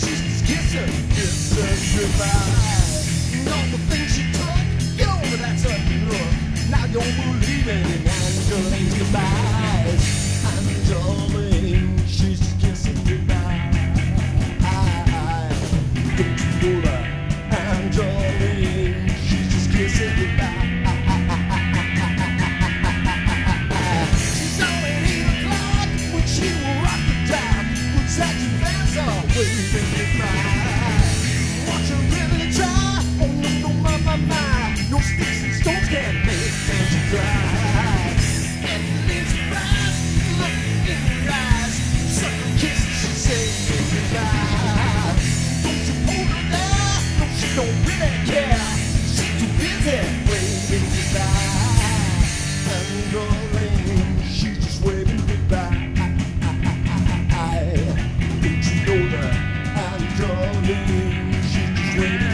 Just kiss her, kiss her goodbye. Not the things she took, get over that certain look. Now you don't believe it in Angeline's goodbyes. Angeline, she's just kissing goodbye. I, I, don't you know that? Angeline, she's just kissing goodbye. She's only 8 o'clock but she will rock the dock. What's that you waving goodbye. Don't